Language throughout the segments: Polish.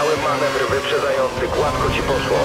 Wspaniały manewr wyprzedzający, gładko ci poszło.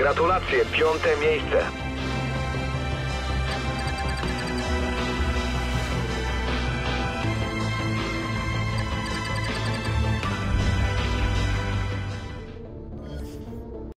Gratulacje, piąte miejsce.